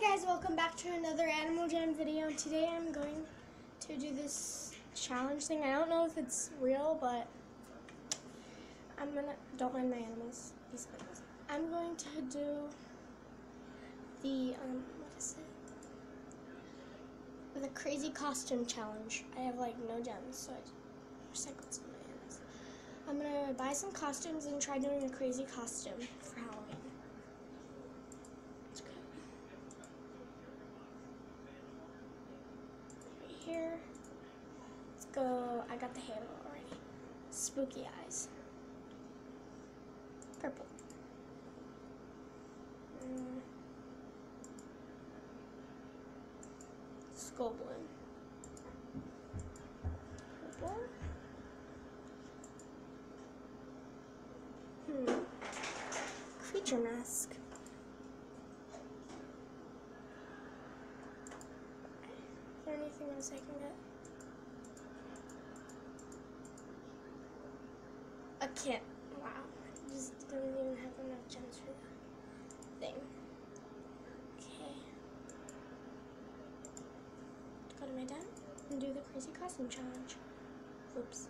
guys, welcome back to another Animal Jam video. Today I'm going to do this challenge thing. I don't know if it's real, but I'm gonna, don't mind my animals, these animals. I'm going to do the, um, what is it? The crazy costume challenge. I have like no gems, so I recycled some of my animals. I'm gonna buy some costumes and try doing a crazy costume for Halloween. Let's go. Right here. Let's go. I got the halo already. Spooky eyes. Purple. Mm. Skull balloon. Purple. Hmm. Creature mask. Else I can get? I can't. Wow. I just don't even have enough gems for that thing. Okay. Go to my den and do the crazy costume challenge. Oops.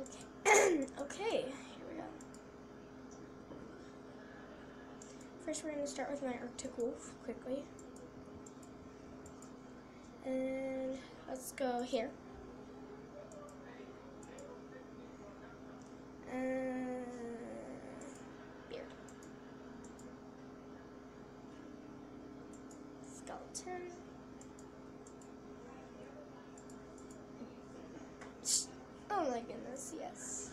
Okay. okay, here we go. First, we're going to start with my Arctic Wolf quickly. And let's go here. Uh, beard. Skeleton. Oh my goodness, yes.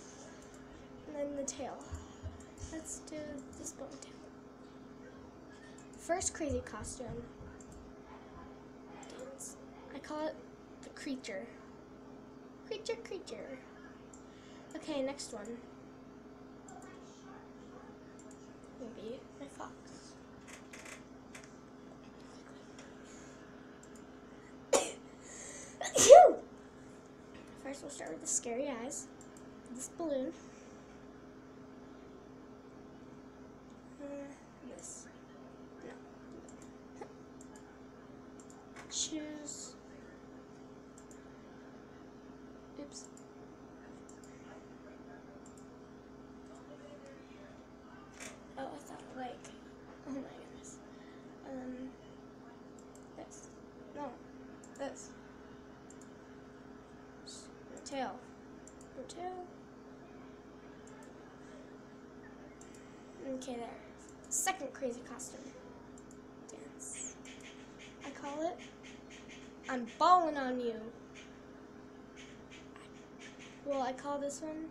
And then the tail. Let's do this bone tail. First crazy costume. I call it the creature. Creature, creature. Okay, next one. Maybe my fox. First, we'll start with the scary eyes. This balloon. Uh. Choose. Oops. Oh, I thought like. Oh my goodness. Um. This. No. This. No tail. Okay, there. Second crazy costume. Dance. I call it I'm balling on you. Well, I call this one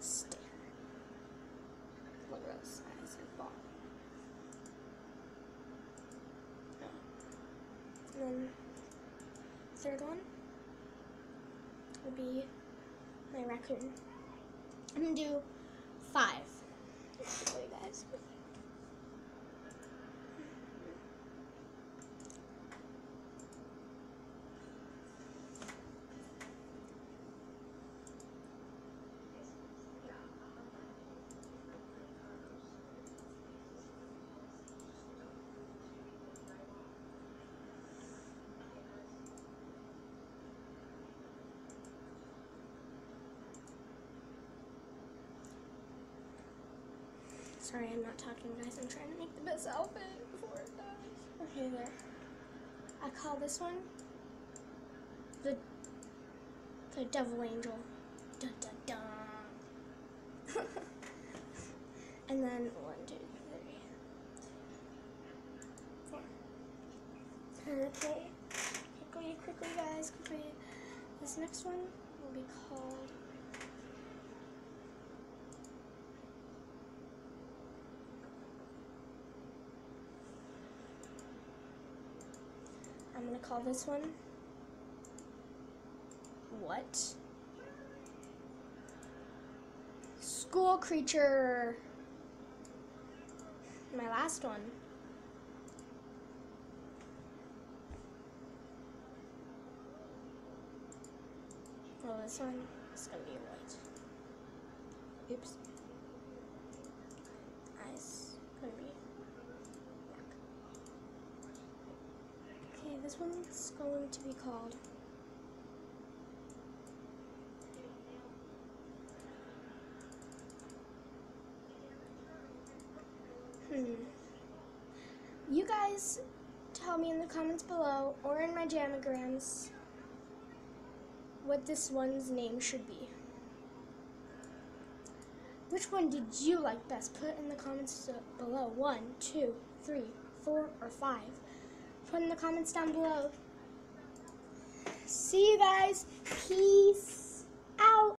Stare. Look at those eyes are ball. No. Oh. And then third one will be my raccoon. I'm gonna do five. Guys. Sorry, I'm not talking, guys. I'm trying to make the best outfit before it. Okay, there. I call this one the the Devil Angel. Dun dun dun. and then one, two, three, four. Okay. Quickly, quickly, guys, quickly. This next one will be called. I'm gonna call this one. What? School creature. My last one. Oh, this one is gonna be white. Oops. Eyes gonna be This one's going to be called. Hmm. You guys tell me in the comments below or in my jamagrams what this one's name should be. Which one did you like best? Put in the comments below. One, two, three, four, or five. Put in the comments down below. See you guys. Peace.